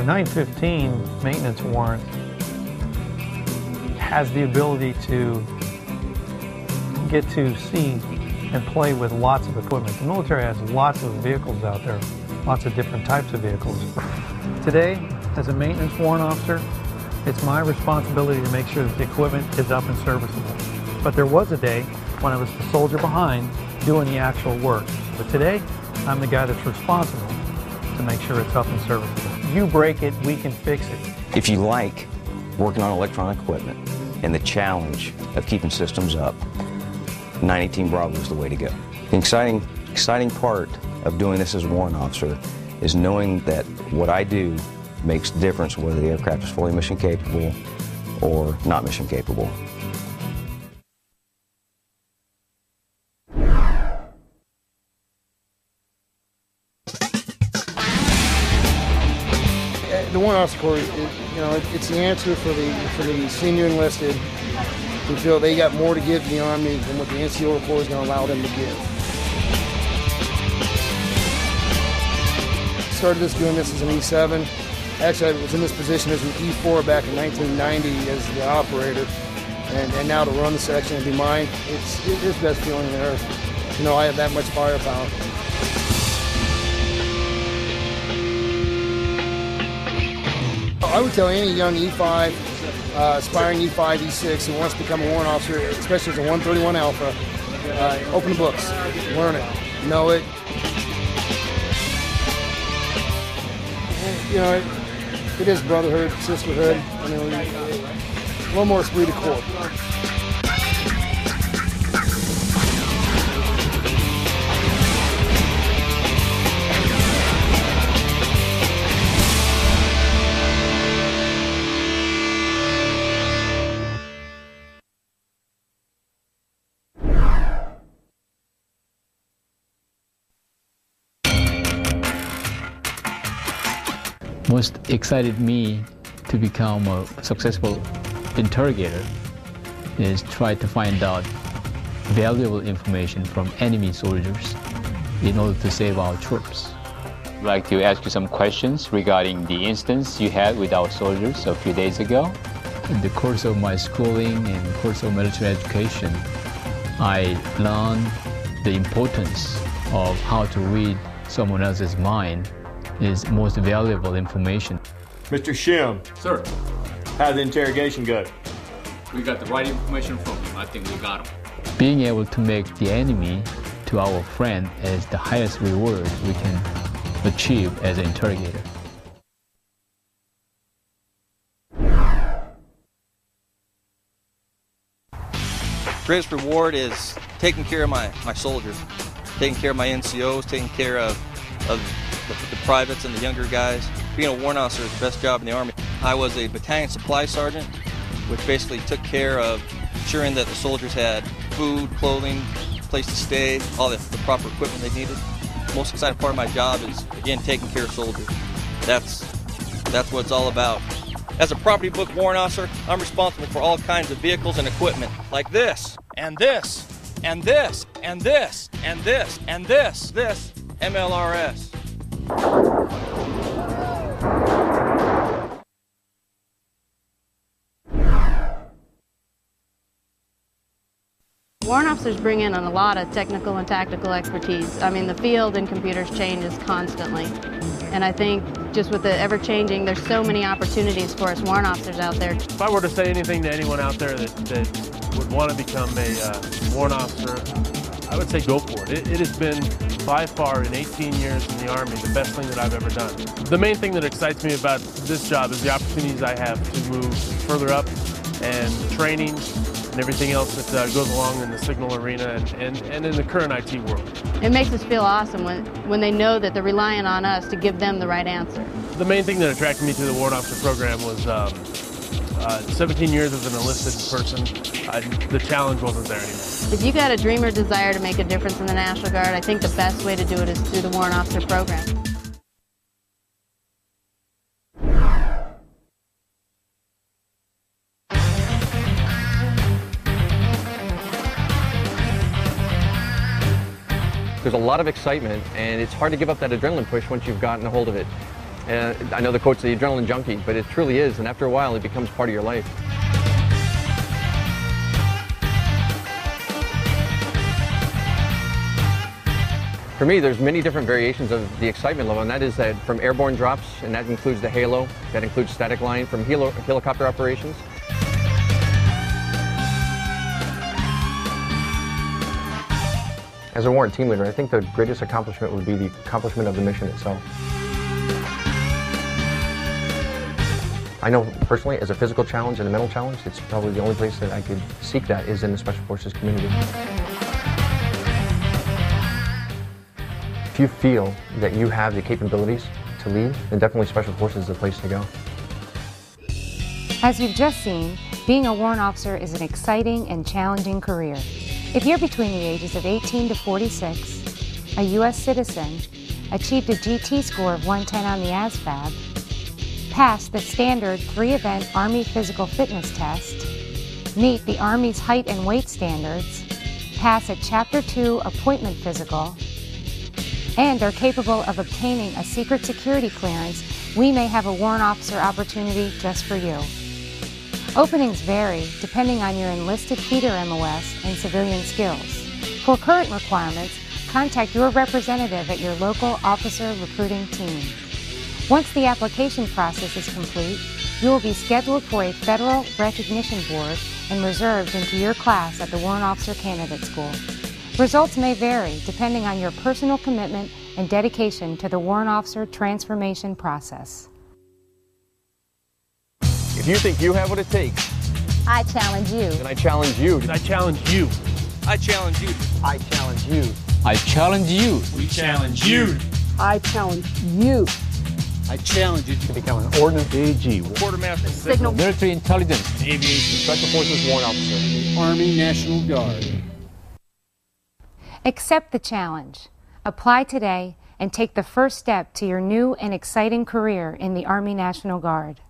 A 915 maintenance warrant has the ability to get to see and play with lots of equipment. The military has lots of vehicles out there, lots of different types of vehicles. Today, as a maintenance warrant officer, it's my responsibility to make sure that the equipment is up and serviceable. But there was a day when I was the soldier behind doing the actual work. But today, I'm the guy that's responsible to make sure it's up and serviceable. You break it, we can fix it. If you like working on electronic equipment and the challenge of keeping systems up, 918 Bravo is the way to go. The exciting, exciting part of doing this as a warrant officer is knowing that what I do makes a difference whether the aircraft is fully mission capable or not mission capable. The Warrant Officer Corps, it, you know, it, it's the answer for the for the senior enlisted who feel they got more to give the Army than what the NCO Corps is going to allow them to give. Started this doing this as an E7. Actually, I was in this position as an E4 back in 1990 as the operator, and, and now to run the section and be mine, it's it's the best feeling on earth. You know, I have that much firepower. I would tell any young E5, uh, aspiring E5, E6 who wants to become a warrant officer, especially as a 131 Alpha, uh, open the books, learn it, know it. You know, it, it is brotherhood, sisterhood. You know, a little more esprit de corps. Most excited me to become a successful interrogator is try to find out valuable information from enemy soldiers in order to save our troops. I'd like to ask you some questions regarding the instance you had with our soldiers a few days ago. In the course of my schooling and course of military education, I learned the importance of how to read someone else's mind is most valuable information. Mr. Shim, Sir, how'd the interrogation go? we got the right information from him. I think we got him. Being able to make the enemy to our friend is the highest reward we can achieve as an interrogator. greatest reward is taking care of my, my soldiers, taking care of my NCOs, taking care of, of the, the privates and the younger guys. Being a warrant officer is the best job in the Army. I was a battalion supply sergeant, which basically took care of ensuring that the soldiers had food, clothing, place to stay, all the, the proper equipment they needed. The most exciting part of my job is, again, taking care of soldiers. That's, that's what it's all about. As a property book warrant officer, I'm responsible for all kinds of vehicles and equipment, like this, and this, and this, and this, and this, and this, this MLRS. Warrant officers bring in a lot of technical and tactical expertise. I mean, the field and computers changes constantly. And I think just with the ever-changing, there's so many opportunities for us warrant officers out there. If I were to say anything to anyone out there that, that would want to become a uh, warrant officer, I would say go for it. it. It has been by far in 18 years in the Army the best thing that I've ever done. The main thing that excites me about this job is the opportunities I have to move further up and training and everything else that uh, goes along in the signal arena and, and, and in the current IT world. It makes us feel awesome when, when they know that they're relying on us to give them the right answer. The main thing that attracted me to the warrant officer program was um, uh, 17 years as an enlisted person. I, the challenge wasn't there anymore. If you got a dream or desire to make a difference in the National Guard, I think the best way to do it is through the warrant officer program. There's a lot of excitement, and it's hard to give up that adrenaline push once you've gotten a hold of it. And I know the quote's the adrenaline junkie, but it truly is, and after a while, it becomes part of your life. For me, there's many different variations of the excitement level, and that is that from airborne drops, and that includes the Halo, that includes static line from helo helicopter operations. As a warrant team leader, I think the greatest accomplishment would be the accomplishment of the mission itself. I know personally, as a physical challenge and a mental challenge, it's probably the only place that I could seek that is in the Special Forces community. You feel that you have the capabilities to lead, then definitely Special Forces is the place to go. As you've just seen, being a warrant officer is an exciting and challenging career. If you're between the ages of 18 to 46, a U.S. citizen, achieved a GT score of 110 on the ASVAB, passed the standard three-event Army physical fitness test, meet the Army's height and weight standards, pass a Chapter 2 appointment physical, and are capable of obtaining a secret security clearance, we may have a warrant officer opportunity just for you. Openings vary depending on your enlisted feeder MOS and civilian skills. For current requirements, contact your representative at your local officer recruiting team. Once the application process is complete, you will be scheduled for a federal recognition board and reserved into your class at the Warrant Officer Candidate School. Results may vary depending on your personal commitment and dedication to the warrant officer transformation process. If you think you have what it takes, I challenge you. And I challenge you. I challenge you. I challenge you. I challenge you. I challenge you. We challenge you. I challenge you. I challenge you to become an ordnance AG, Quartermaster Signal. Military intelligence. aviation special forces warrant officer. Army National Guard. Accept the challenge. Apply today and take the first step to your new and exciting career in the Army National Guard.